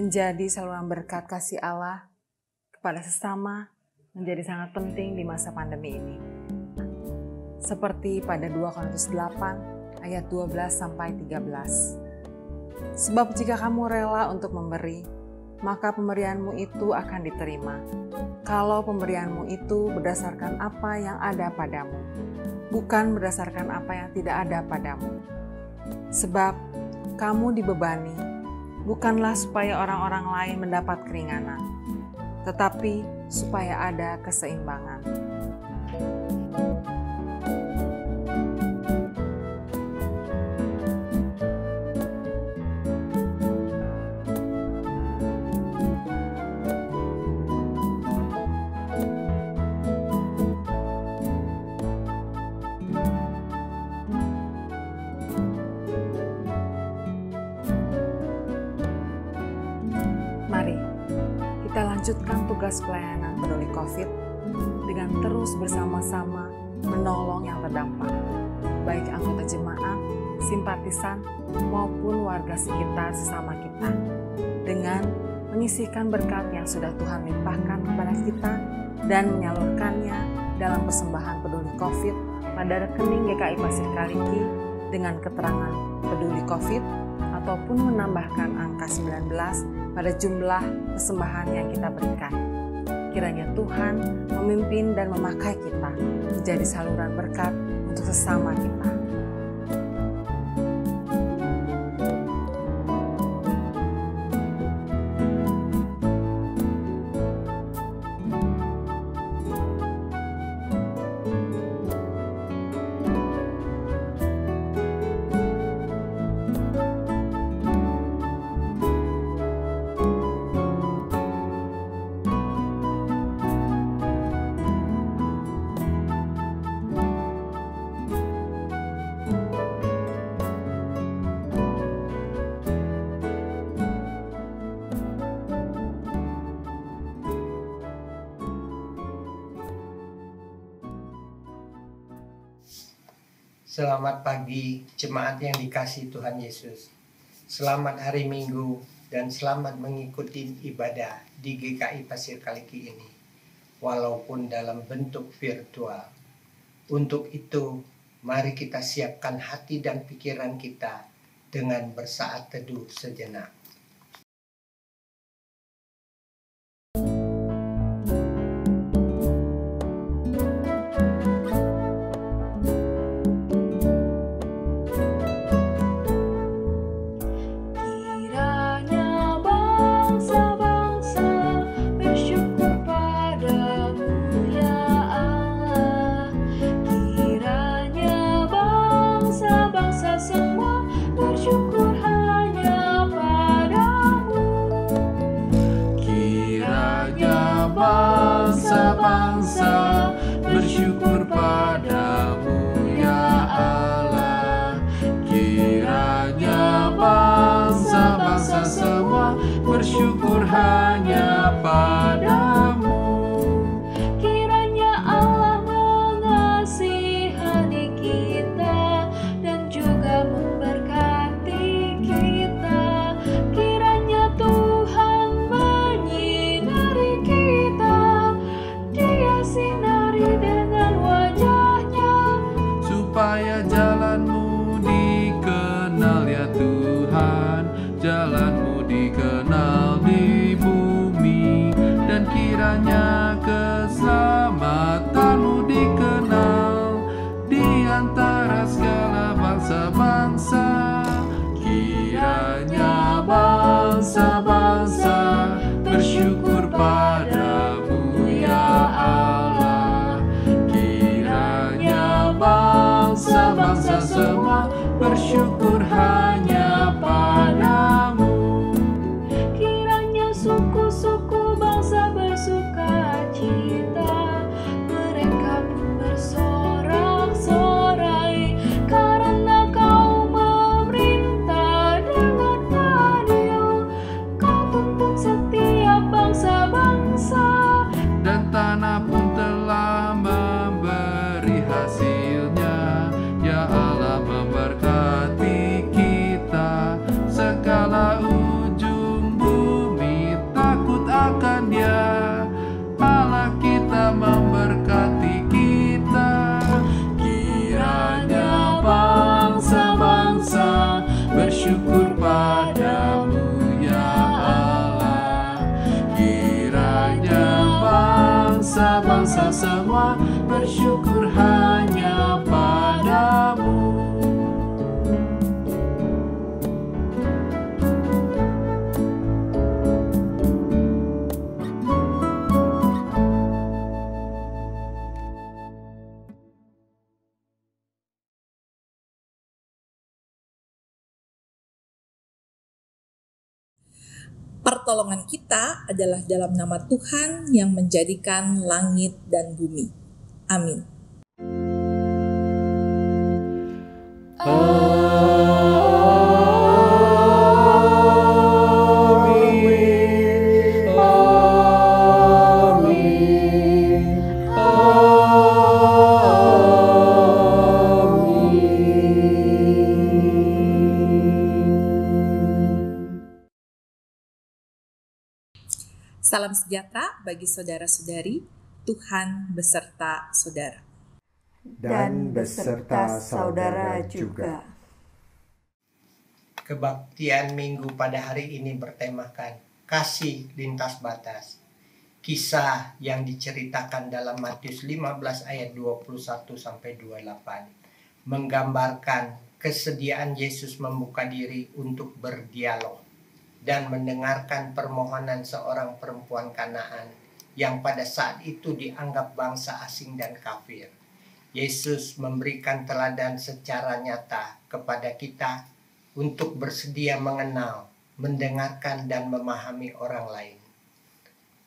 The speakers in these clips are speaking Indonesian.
menjadi saluran berkat kasih Allah kepada sesama menjadi sangat penting di masa pandemi ini. Seperti pada 2 Korintus 8 ayat 12 sampai 13. Sebab jika kamu rela untuk memberi, maka pemberianmu itu akan diterima. Kalau pemberianmu itu berdasarkan apa yang ada padamu, bukan berdasarkan apa yang tidak ada padamu. Sebab kamu dibebani bukanlah supaya orang-orang lain mendapat keringanan, tetapi supaya ada keseimbangan. Tugas pelayanan peduli COVID dengan terus bersama-sama menolong yang terdampak, baik anggota jemaat, simpatisan, maupun warga sekitar sesama kita, dengan menyisihkan berkat yang sudah Tuhan limpahkan kepada kita dan menyalurkannya dalam persembahan peduli COVID pada rekening GKI Pasir Kaliki dengan keterangan peduli COVID ataupun menambahkan angka 19 pada jumlah persembahan yang kita berikan. Kiranya Tuhan memimpin dan memakai kita menjadi saluran berkat untuk sesama kita. Selamat pagi jemaat yang dikasih Tuhan Yesus. Selamat hari Minggu dan selamat mengikuti ibadah di GKI Pasir Kaliki ini. Walaupun dalam bentuk virtual. Untuk itu, mari kita siapkan hati dan pikiran kita dengan bersaat teduh sejenak. Arşın Pertolongan kita adalah dalam nama Tuhan yang menjadikan langit dan bumi. Amin. Salam sejahtera bagi saudara-saudari, Tuhan beserta saudara. dan beserta saudara juga. Kebaktian Minggu pada hari ini bertemakan kasih lintas batas. Kisah yang diceritakan dalam Matius 15 ayat 21 sampai 28 menggambarkan kesediaan Yesus membuka diri untuk berdialog dan mendengarkan permohonan seorang perempuan Kanaan yang pada saat itu dianggap bangsa asing dan kafir. Yesus memberikan teladan secara nyata kepada kita untuk bersedia mengenal, mendengarkan, dan memahami orang lain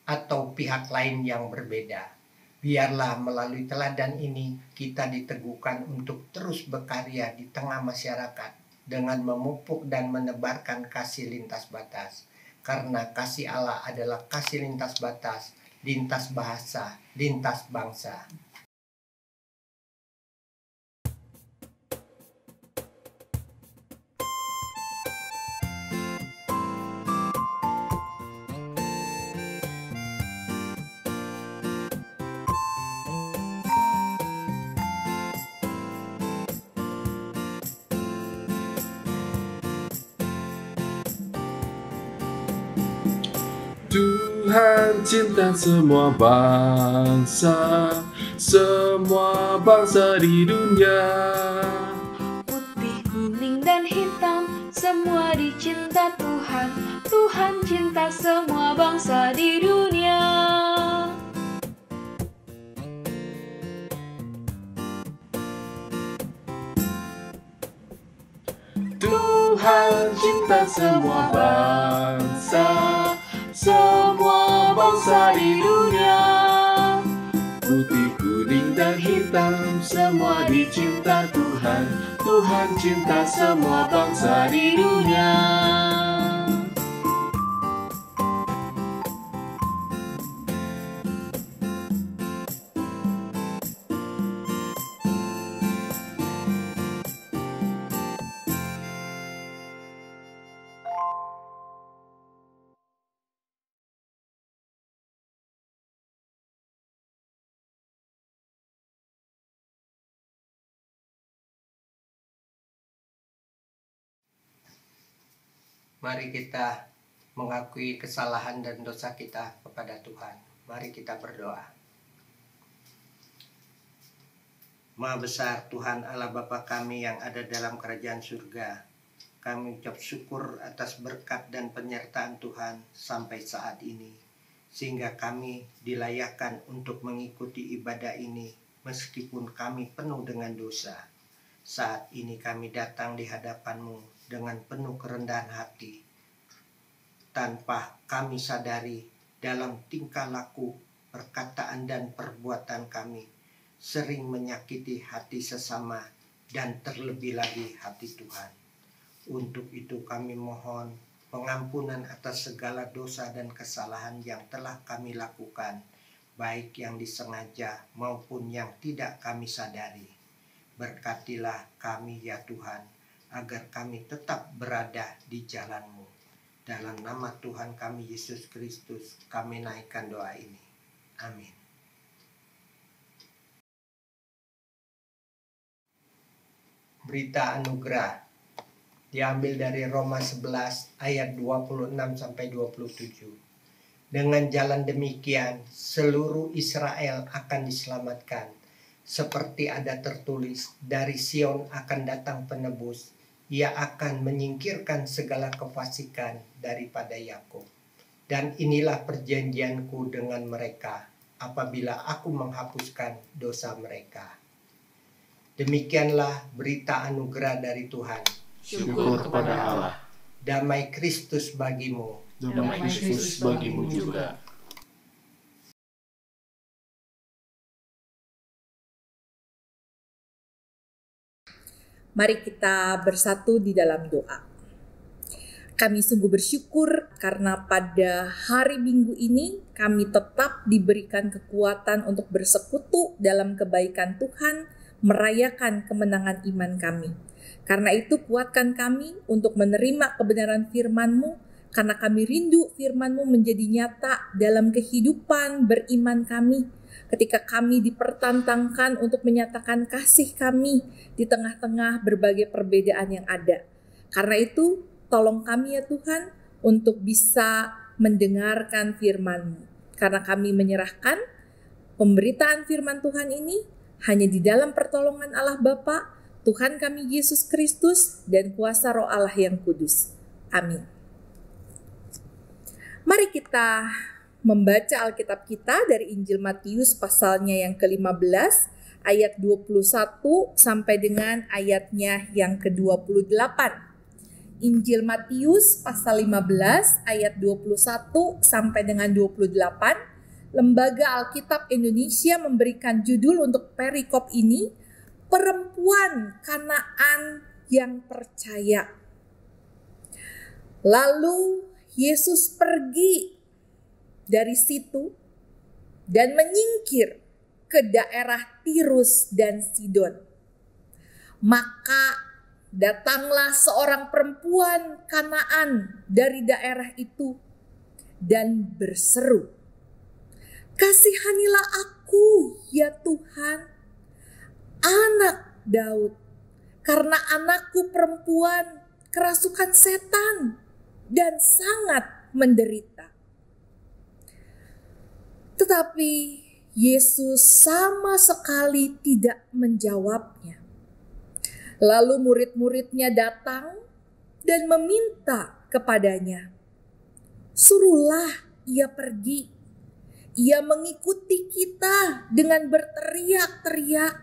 atau pihak lain yang berbeda. Biarlah melalui teladan ini kita diteguhkan untuk terus berkarya di tengah masyarakat dengan memupuk dan menebarkan kasih lintas batas. Karena kasih Allah adalah kasih lintas batas, lintas bahasa, lintas bangsa. Cinta semua bangsa, semua bangsa di dunia. Putih, kuning, dan hitam Semua dicinta Tuhan Tuhan cinta semua bangsa di dunia Tuhan cinta semua bangsa, semua bangsa di dunia. Putih, kuning, dan hitam semua dicinta Tuhan. Tuhan cinta semua bangsa di dunia. Mari kita mengakui kesalahan dan dosa kita kepada Tuhan. Mari kita berdoa. Maha besar Tuhan Allah Bapa kami yang ada dalam kerajaan surga. Kami ucap syukur atas berkat dan penyertaan Tuhan sampai saat ini. Sehingga kami dilayakkan untuk mengikuti ibadah ini meskipun kami penuh dengan dosa. Saat ini kami datang di hadapanmu dengan penuh kerendahan hati. Tanpa kami sadari dalam tingkah laku, perkataan dan perbuatan kami sering menyakiti hati sesama dan terlebih lagi hati Tuhan. Untuk itu kami mohon pengampunan atas segala dosa dan kesalahan yang telah kami lakukan, baik yang disengaja maupun yang tidak kami sadari. Berkatilah kami ya Tuhan, agar kami tetap berada di jalan-Mu. Dalam nama Tuhan kami Yesus Kristus, kami naikkan doa ini. Amin. Berita anugerah diambil dari Roma 11 ayat 26 sampai 27. Dengan jalan demikian seluruh Israel akan diselamatkan. Seperti ada tertulis dari Sion akan datang penebus. Ia akan menyingkirkan segala kefasikan daripada Yakub. Dan inilah perjanjianku dengan mereka apabila aku menghapuskan dosa mereka. Demikianlah berita anugerah dari Tuhan. Syukur kepada Allah. Damai Kristus bagimu. Damai Kristus bagimu juga. Mari kita bersatu di dalam doa. Kami sungguh bersyukur karena pada hari Minggu ini kami tetap diberikan kekuatan untuk bersekutu dalam kebaikan Tuhan, merayakan kemenangan iman kami. Karena itu kuatkan kami untuk menerima kebenaran firman-Mu, karena kami rindu firman-Mu menjadi nyata dalam kehidupan beriman kami ketika kami dipertantangkan untuk menyatakan kasih kami di tengah-tengah berbagai perbedaan yang ada. Karena itu, tolong kami ya Tuhan untuk bisa mendengarkan firman-Mu. Karena kami menyerahkan pemberitaan firman Tuhan ini hanya di dalam pertolongan Allah Bapa, Tuhan kami Yesus Kristus, dan kuasa roh Allah yang kudus. Amin. Mari kita membaca Alkitab kita dari Injil Matius pasalnya yang ke-15 ayat 21 sampai dengan ayatnya yang ke-28. Injil Matius pasal 15 ayat 21 sampai dengan 28. Lembaga Alkitab Indonesia memberikan judul untuk perikop ini perempuan Kanaan yang percaya. Lalu Yesus pergi dari situ dan menyingkir ke daerah Tirus dan Sidon. Maka datanglah seorang perempuan Kanaan dari daerah itu dan berseru, "Kasihanilah aku, ya Tuhan, anak Daud, karena anakku perempuan kerasukan setan dan sangat menderita." Tetapi Yesus sama sekali tidak menjawabnya. Lalu murid-muridnya datang dan meminta kepadanya, "Suruhlah ia pergi." Ia mengikuti kita dengan berteriak-teriak.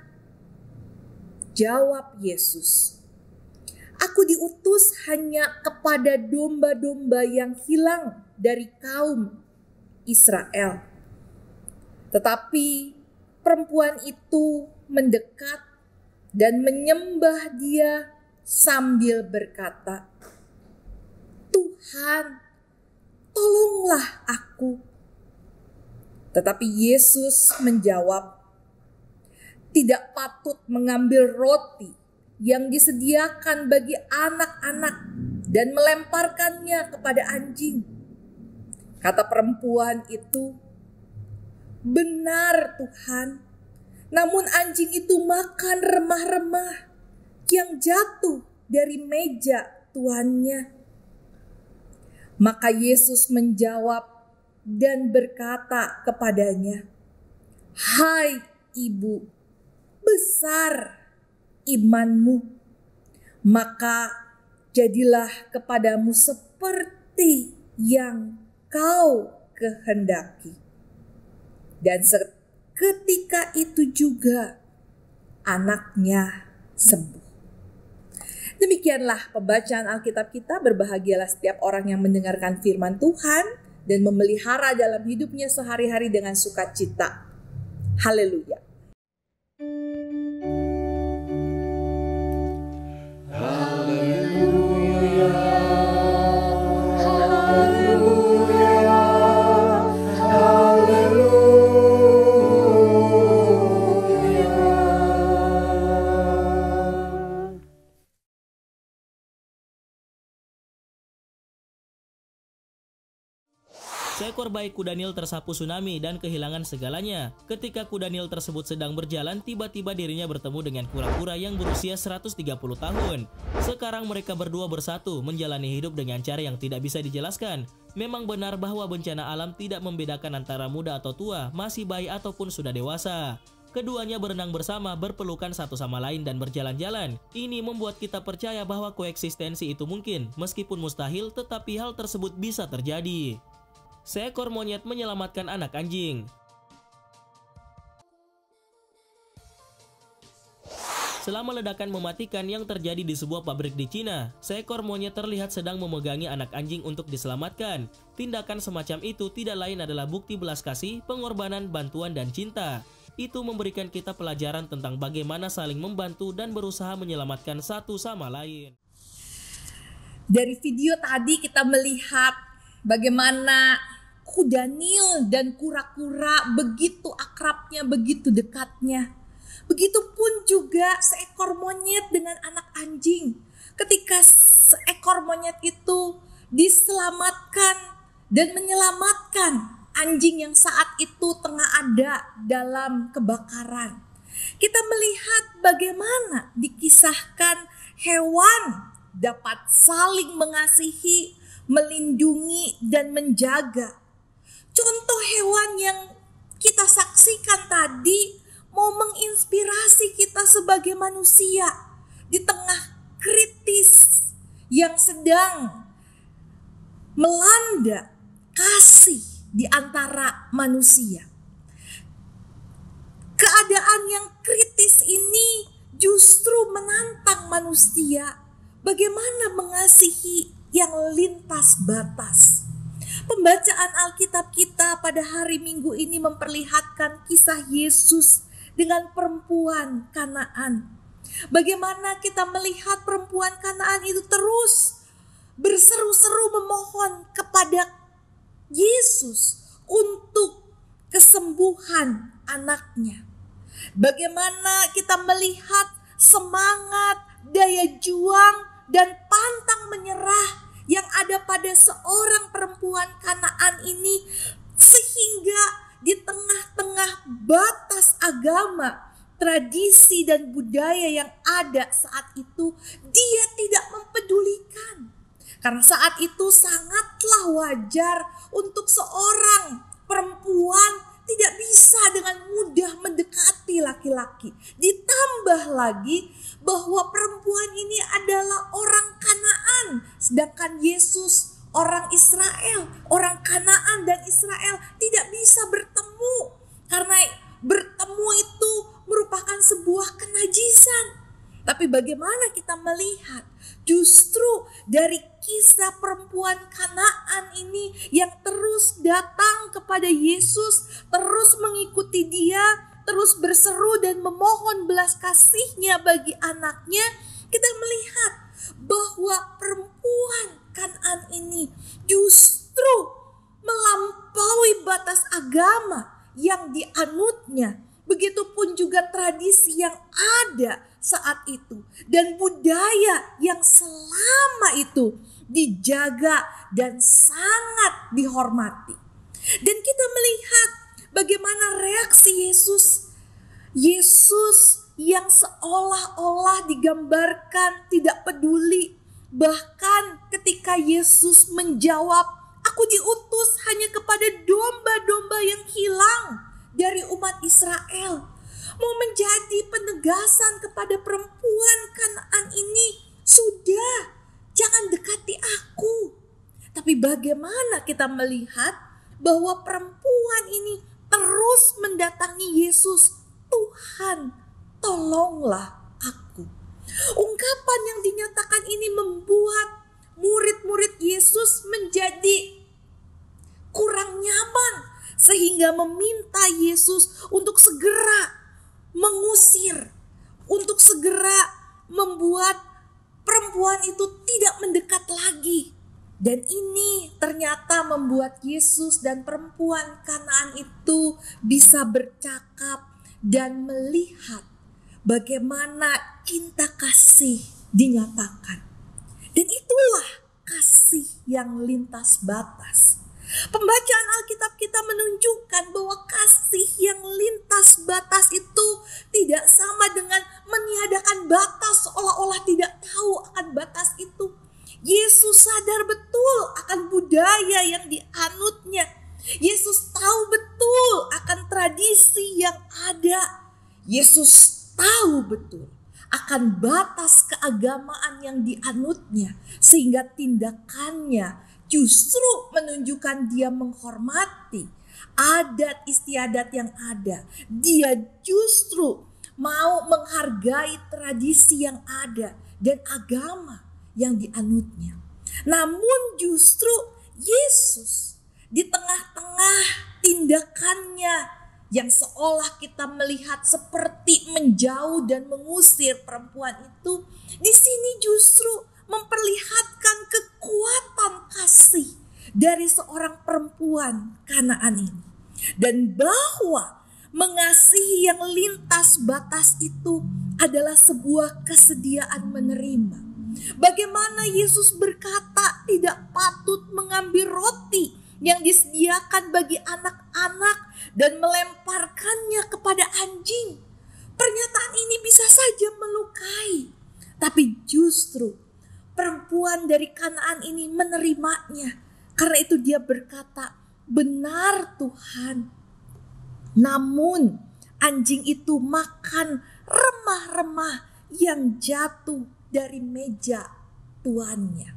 Jawab Yesus, "Aku diutus hanya kepada domba-domba yang hilang dari kaum Israel." Tetapi perempuan itu mendekat dan menyembah dia sambil berkata, "Tuhan, tolonglah aku." Tetapi Yesus menjawab, "Tidak patut mengambil roti yang disediakan bagi anak-anak dan melemparkannya kepada anjing." Kata perempuan itu, Benar Tuhan. Namun anjing itu makan remah-remah yang jatuh dari meja tuannya. Maka Yesus menjawab dan berkata kepadanya, "Hai ibu, besar imanmu, maka jadilah kepadamu seperti yang kau kehendaki." Dan ketika itu juga anaknya sembuh. Demikianlah pembacaan Alkitab kita. Berbahagialah setiap orang yang mendengarkan firman Tuhan dan memelihara dalam hidupnya sehari-hari dengan sukacita. Haleluya. Bayi kuda Nil tersapu tsunami dan kehilangan segalanya. Ketika kuda Nil tersebut sedang berjalan, tiba-tiba dirinya bertemu dengan kura-kura yang berusia 130 tahun. Sekarang mereka berdua bersatu menjalani hidup dengan cara yang tidak bisa dijelaskan. Memang benar bahwa bencana alam tidak membedakan antara muda atau tua, masih bayi ataupun sudah dewasa. Keduanya berenang bersama, berpelukan satu sama lain dan berjalan-jalan. Ini membuat kita percaya bahwa koeksistensi itu mungkin, meskipun mustahil, tetapi hal tersebut bisa terjadi. Seekor monyet menyelamatkan anak anjing. Selama ledakan mematikan yang terjadi di sebuah pabrik di Cina, seekor monyet terlihat sedang memegangi anak anjing untuk diselamatkan. Tindakan semacam itu tidak lain adalah bukti belas kasih, pengorbanan, bantuan, dan cinta. Itu memberikan kita pelajaran tentang bagaimana saling membantu dan berusaha menyelamatkan satu sama lain. Dari video tadi kita melihat bagaimana kuda Nil dan kura-kura begitu akrabnya, begitu dekatnya. Begitupun juga seekor monyet dengan anak anjing. Ketika seekor monyet itu diselamatkan dan menyelamatkan anjing yang saat itu tengah ada dalam kebakaran. Kita melihat bagaimana dikisahkan hewan dapat saling mengasihi, melindungi, dan menjaga. Contoh hewan yang kita saksikan tadi mau menginspirasi kita sebagai manusia di tengah kritis yang sedang melanda kasih di antara manusia. Keadaan yang kritis ini justru menantang manusia bagaimana mengasihi yang lintas batas. Pembacaan Alkitab kita pada hari Minggu ini memperlihatkan kisah Yesus dengan perempuan Kanaan. Bagaimana kita melihat perempuan Kanaan itu terus berseru-seru memohon kepada Yesus untuk kesembuhan anaknya. Bagaimana kita melihat semangat, daya juang, dan pantang menyerah yang ada pada seorang perempuan Kanaan ini, sehingga di tengah-tengah batas agama, tradisi, dan budaya yang ada saat itu, dia tidak mempedulikan karena saat itu sangatlah wajar untuk seorang perempuan tidak bisa dengan mudah mendekati laki-laki. Ditambah lagi bahwa perempuan ini adalah sedangkan Yesus orang Israel, orang Kanaan dan Israel tidak bisa bertemu karena bertemu itu merupakan sebuah kenajisan. Tapi bagaimana kita melihat justru dari kisah perempuan Kanaan ini yang terus datang kepada Yesus, terus mengikuti dia, terus berseru dan memohon belas kasihnya bagi anaknya, kita melihat bahwa perempuan Kanaan ini justru melampaui batas agama yang dianutnya. Begitupun juga tradisi yang ada saat itu dan budaya yang selama itu dijaga dan sangat dihormati. Dan kita melihat bagaimana reaksi Yesus. Yesus yang seolah-olah digambarkan tidak peduli. Bahkan ketika Yesus menjawab, "Aku diutus hanya kepada domba-domba yang hilang dari umat Israel." mau menjadi penegasan kepada perempuan Kanaan ini. Sudah, jangan dekati aku. Tapi bagaimana kita melihat bahwa perempuan ini terus mendatangi Yesus. Tuhan, tolonglah aku. Ungkapan yang dinyatakan ini membuat murid-murid Yesus menjadi kurang nyaman sehingga meminta Yesus untuk segera mengusir untuk segera membuat perempuan itu tidak mendekat lagi. Dan ini ternyata membuat Yesus dan perempuan Kanaan itu bisa bercakap dan melihat bagaimana cinta kasih dinyatakan. Dan itulah kasih yang lintas batas. Pembacaan Alkitab kita menunjukkan bahwa kasih yang lintas batas itu tidak sama dengan meniadakan batas seolah-olah tidak tahu akan batas itu. Yesus sadar betul akan budaya yang dianutnya. Yesus tahu betul akan tradisi yang ada. Yesus tahu betul akan batas keagamaan yang dianutnya sehingga tindakannya justru menunjukkan dia menghormati adat istiadat yang ada. Dia justru mau menghargai tradisi yang ada dan agama yang dianutnya. Namun justru Yesus di tengah-tengah tindakannya yang seolah kita melihat seperti menjauh dan mengusir perempuan itu, di sini justru memperlihatkan kekuatan kasih dari seorang perempuan Kanaan ini. Dan bahwa mengasihi yang lintas batas itu adalah sebuah kesediaan menerima. Bagaimana Yesus berkata tidak patut mengambil roti yang disediakan bagi anak-anak dan melemparkannya kepada anjing. Pernyataan ini bisa saja melukai, tapi justru perempuan dari Kanaan ini menerimanya. Karena itu dia berkata, "Benar Tuhan." Namun anjing itu makan remah-remah yang jatuh dari meja tuannya.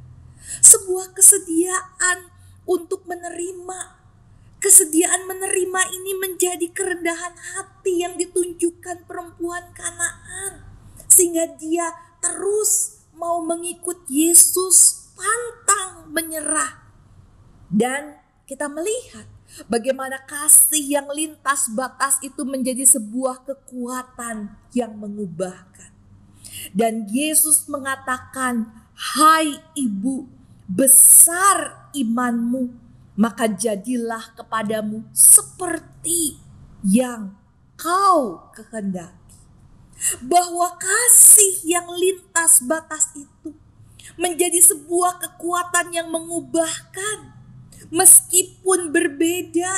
Sebuah kesediaan untuk menerima. Menerima ini menjadi kerendahan hati yang ditunjukkan perempuan Kanaan. Sehingga dia terus mau mengikut Yesus pantang menyerah. Dan kita melihat bagaimana kasih yang lintas batas itu menjadi sebuah kekuatan yang mengubahkan. Dan Yesus mengatakan, "Hai ibu, besar imanmu, maka jadilah kepadamu seperti yang kau kehendaki." bahwa kasih yang lintas batas itu menjadi sebuah kekuatan yang mengubahkan meskipun berbeda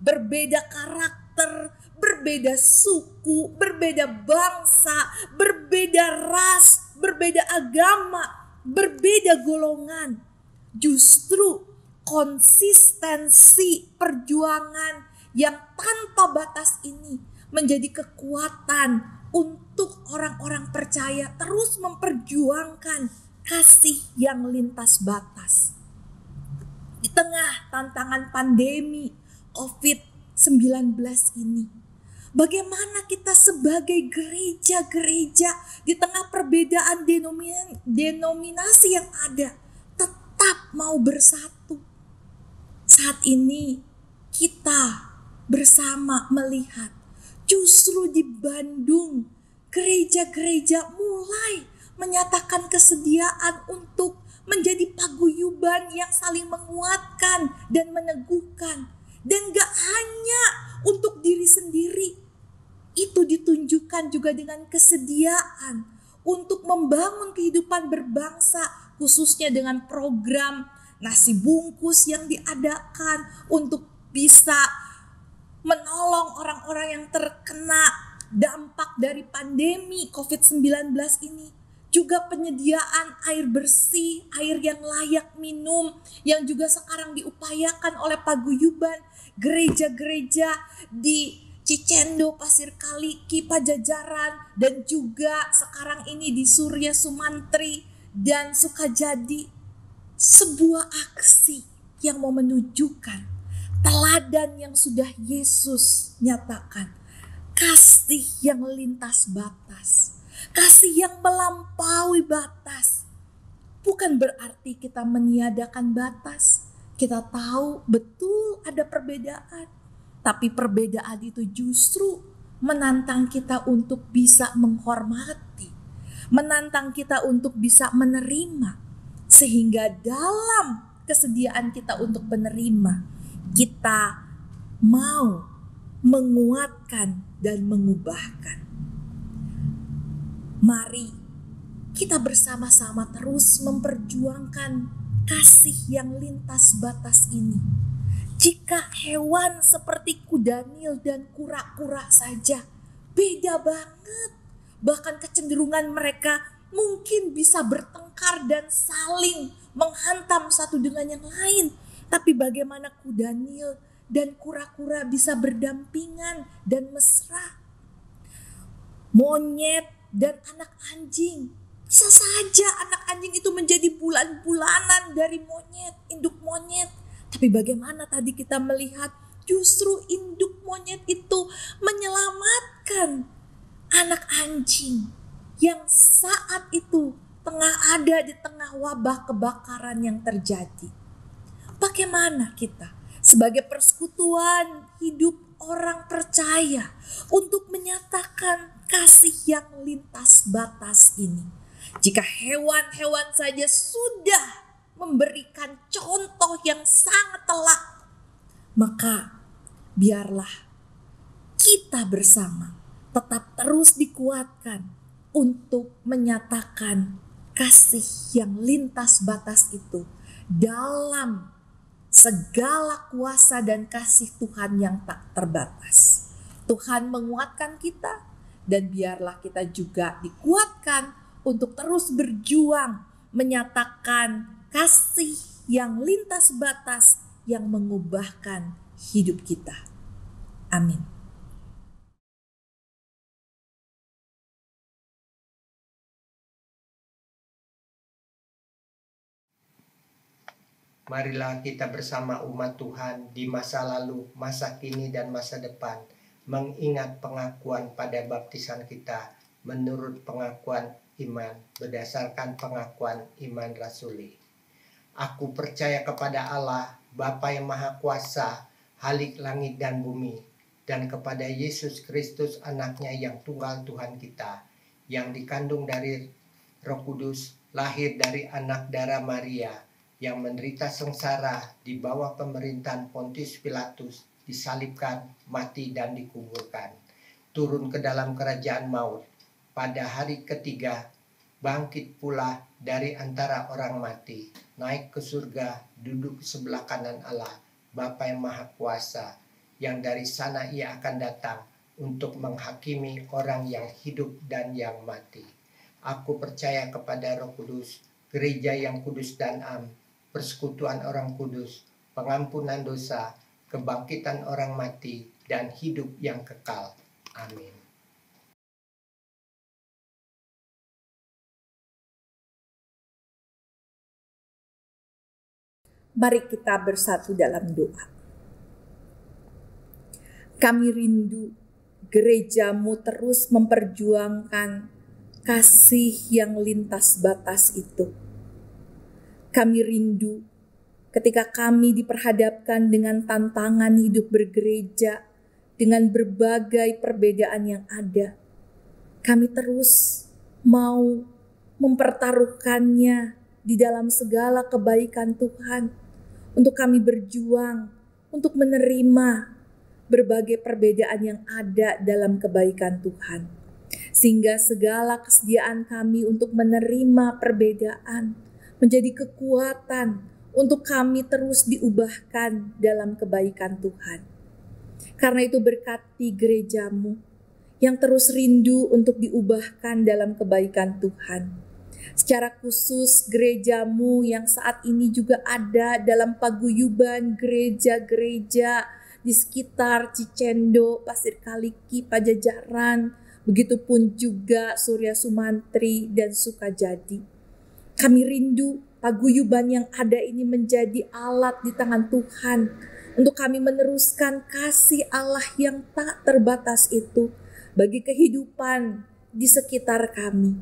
berbeda karakter berbeda suku berbeda bangsa berbeda ras berbeda agama berbeda golongan justru konsistensi perjuangan yang tanpa batas ini menjadi kekuatan untuk orang-orang percaya terus memperjuangkan kasih yang lintas batas. Di tengah tantangan pandemi COVID-19 ini, bagaimana kita sebagai gereja-gereja di tengah perbedaan denominasi yang ada tetap mau bersatu. Saat ini kita bersama melihat Justru di Bandung, gereja-gereja mulai menyatakan kesediaan untuk menjadi paguyuban yang saling menguatkan dan meneguhkan. Dan gak hanya untuk diri sendiri, itu ditunjukkan juga dengan kesediaan untuk membangun kehidupan berbangsa, khususnya dengan program nasi bungkus yang diadakan untuk bisa menolong orang-orang yang terkena dampak dari pandemi COVID-19 ini. Juga penyediaan air bersih, air yang layak minum, yang juga sekarang diupayakan oleh paguyuban gereja-gereja di Cicendo, Pasir Kaliki, Pajajaran, dan juga sekarang ini di Surya Sumantri dan Sukajadi. Sebuah aksi yang mau menunjukkan teladan yang sudah Yesus nyatakan. Kasih yang lintas batas. Kasih yang melampaui batas. Bukan berarti kita meniadakan batas. Kita tahu betul ada perbedaan. Tapi perbedaan itu justru menantang kita untuk bisa menghormati. Menantang kita untuk bisa menerima. Sehingga dalam kesediaan kita untuk menerima, kita mau menguatkan dan mengubahkan. Mari kita bersama-sama terus memperjuangkan kasih yang lintas batas ini, Jika hewan seperti kuda nil dan kura-kura saja beda banget. Bahkan kecenderungan mereka mungkin bisa bertengkar dan saling menghantam satu dengan yang lain. Tapi bagaimana kuda nil dan kura-kura bisa berdampingan dan mesra? Monyet dan anak anjing bisa saja anak anjing itu menjadi bulan-bulanan dari monyet, induk monyet. Tapi bagaimana tadi kita melihat justru induk monyet itu menyelamatkan anak anjing yang saat itu tengah ada di tengah wabah kebakaran yang terjadi. Bagaimana kita sebagai persekutuan hidup orang percaya untuk menyatakan kasih yang lintas batas ini? Jika hewan-hewan saja sudah memberikan contoh yang sangat telak, maka biarlah kita bersama tetap terus dikuatkan untuk menyatakan kasih yang lintas batas itu dalam segala kuasa dan kasih Tuhan yang tak terbatas. Tuhan menguatkan kita dan biarlah kita juga dikuatkan untuk terus berjuang menyatakan kasih yang lintas batas yang mengubahkan hidup kita. Amin. Marilah kita bersama umat Tuhan di masa lalu, masa kini, dan masa depan mengingat pengakuan pada baptisan kita menurut pengakuan iman berdasarkan pengakuan iman rasuli. Aku percaya kepada Allah, Bapa yang Maha Kuasa, Halik langit dan bumi, dan kepada Yesus Kristus anaknya yang tunggal Tuhan kita, yang dikandung dari roh kudus, lahir dari anak darah Maria, yang menderita sengsara di bawah pemerintahan Pontius Pilatus, disalibkan, mati dan dikuburkan, turun ke dalam kerajaan maut, pada hari ketiga bangkit pula dari antara orang mati, naik ke surga, duduk sebelah kanan Allah, Bapa yang Maha Kuasa, yang dari sana ia akan datang untuk menghakimi orang yang hidup dan yang mati. Aku percaya kepada Roh Kudus, gereja yang kudus dan am, persekutuan orang kudus, pengampunan dosa, kebangkitan orang mati, dan hidup yang kekal. Amin. Mari kita bersatu dalam doa. Kami rindu gerejamu terus memperjuangkan kasih yang lintas batas itu. Kami rindu ketika kami diperhadapkan dengan tantangan hidup bergereja dengan berbagai perbedaan yang ada. Kami terus mau mempertaruhkannya di dalam segala kebaikan Tuhan untuk kami berjuang untuk menerima berbagai perbedaan yang ada dalam kebaikan Tuhan. Sehingga segala kesediaan kami untuk menerima perbedaan menjadi kekuatan untuk kami terus diubahkan dalam kebaikan Tuhan. Karena itu berkati gerejamu yang terus rindu untuk diubahkan dalam kebaikan Tuhan Secara khusus gerejamu yang saat ini juga ada dalam paguyuban gereja-gereja di sekitar Cicendo, Pasir Kaliki, Pajajaran, begitupun juga Surya Sumantri dan Sukajadi. Kami rindu paguyuban yang ada ini menjadi alat di tangan Tuhan untuk kami meneruskan kasih Allah yang tak terbatas itu bagi kehidupan di sekitar kami.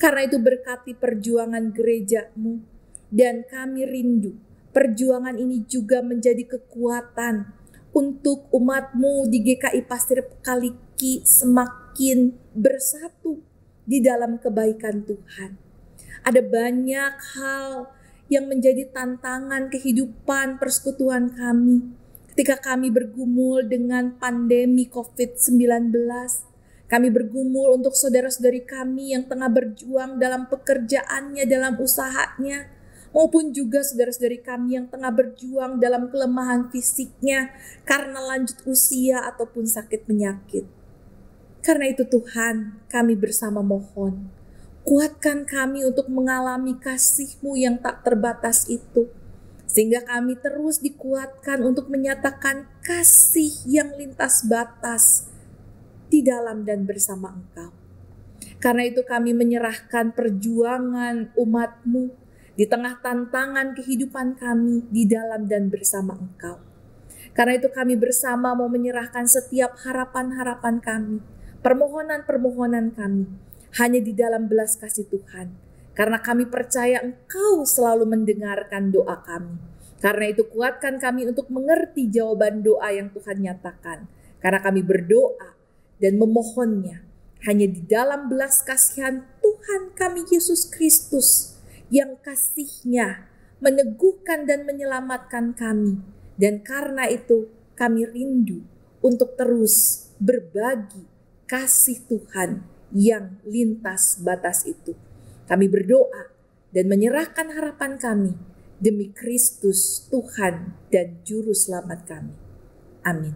Karena itu berkati perjuangan gerejamu dan kami rindu perjuangan ini juga menjadi kekuatan untuk umatmu di GKI Pasir Kaliki semakin bersatu di dalam kebaikan Tuhan. Ada banyak hal yang menjadi tantangan kehidupan persekutuan kami ketika kami bergumul dengan pandemi COVID-19 kami bergumul untuk saudara-saudari kami yang tengah berjuang dalam pekerjaannya, dalam usahanya, maupun juga saudara-saudari kami yang tengah berjuang dalam kelemahan fisiknya karena lanjut usia ataupun sakit penyakit. Karena itu Tuhan, kami bersama mohon, kuatkan kami untuk mengalami kasih-Mu yang tak terbatas itu. Sehingga kami terus dikuatkan untuk menyatakan kasih yang lintas batas di dalam dan bersama Engkau. Karena itu kami menyerahkan perjuangan umat-Mu di tengah tantangan kehidupan kami di dalam dan bersama Engkau. Karena itu kami bersama mau menyerahkan setiap harapan-harapan kami, permohonan-permohonan kami, hanya di dalam belas kasih Tuhan. Karena kami percaya Engkau selalu mendengarkan doa kami. Karena itu kuatkan kami untuk mengerti jawaban doa yang Tuhan nyatakan. Karena kami berdoa dan memohonnya hanya di dalam belas kasihan Tuhan kami Yesus Kristus yang kasihnya meneguhkan dan menyelamatkan kami. Dan karena itu kami rindu untuk terus berbagi kasih Tuhan yang lintas batas itu. Kami berdoa dan menyerahkan harapan kami demi Kristus Tuhan dan Juru Selamat kami. Amin.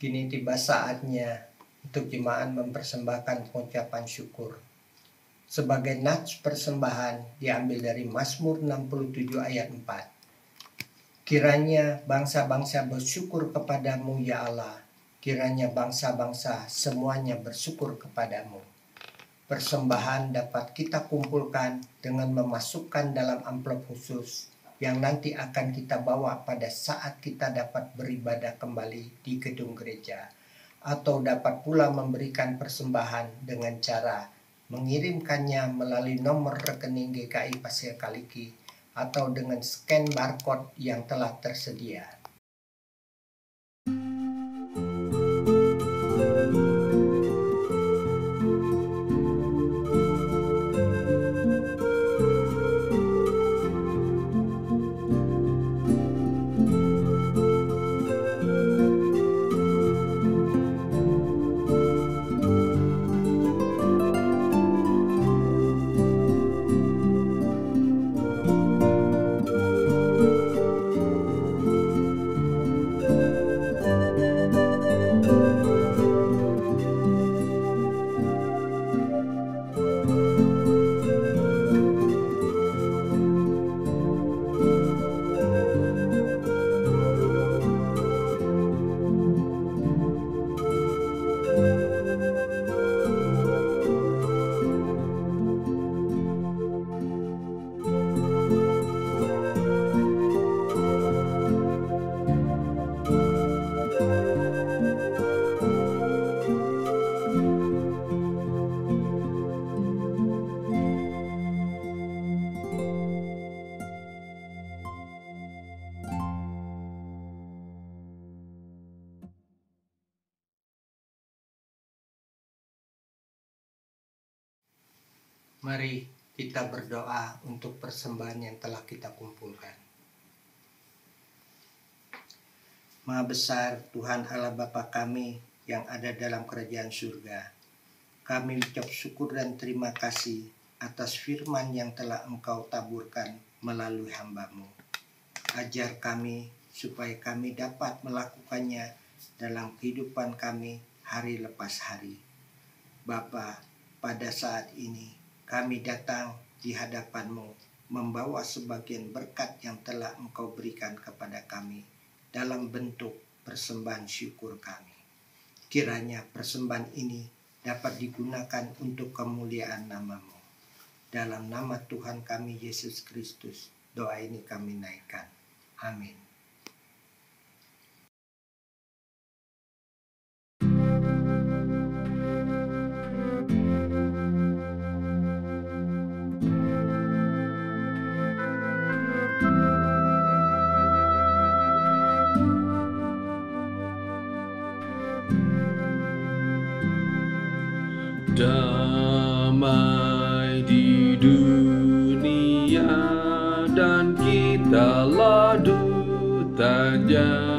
Kini tiba saatnya untuk jemaat mempersembahkan pengucapan syukur. Sebagai nats persembahan diambil dari Mazmur 67 ayat 4. Kiranya bangsa-bangsa bersyukur kepadamu ya Allah. Kiranya bangsa-bangsa semuanya bersyukur kepadamu. Persembahan dapat kita kumpulkan dengan memasukkan dalam amplop khusus yang nanti akan kita bawa pada saat kita dapat beribadah kembali di gedung gereja atau dapat pula memberikan persembahan dengan cara mengirimkannya melalui nomor rekening GKI Pasir Kaliki atau dengan scan barcode yang telah tersedia. Untuk persembahan yang telah kita kumpulkan. Maha besar Tuhan Allah Bapa kami yang ada dalam kerajaan surga. Kami ucap syukur dan terima kasih atas firman yang telah Engkau taburkan melalui hambamu. Ajar kami supaya kami dapat melakukannya dalam kehidupan kami hari lepas hari. Bapa, pada saat ini kami datang di hadapanmu membawa sebagian berkat yang telah engkau berikan kepada kami dalam bentuk persembahan syukur kami. Kiranya persembahan ini dapat digunakan untuk kemuliaan namamu. Dalam nama Tuhan kami Yesus Kristus, doa ini kami naikkan. Amin. Yeah.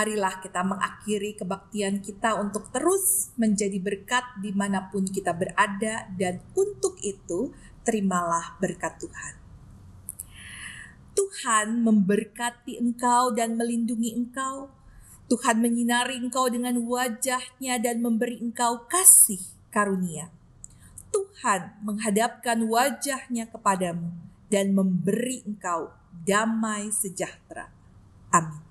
Marilah kita mengakhiri kebaktian kita untuk terus menjadi berkat di mana pun kita berada dan untuk itu terimalah berkat Tuhan. Tuhan memberkati engkau dan melindungi engkau. Tuhan menyinari engkau dengan wajahnya dan memberi engkau kasih karunia. Tuhan menghadapkan wajahnya kepadamu dan memberi engkau damai sejahtera. Amin.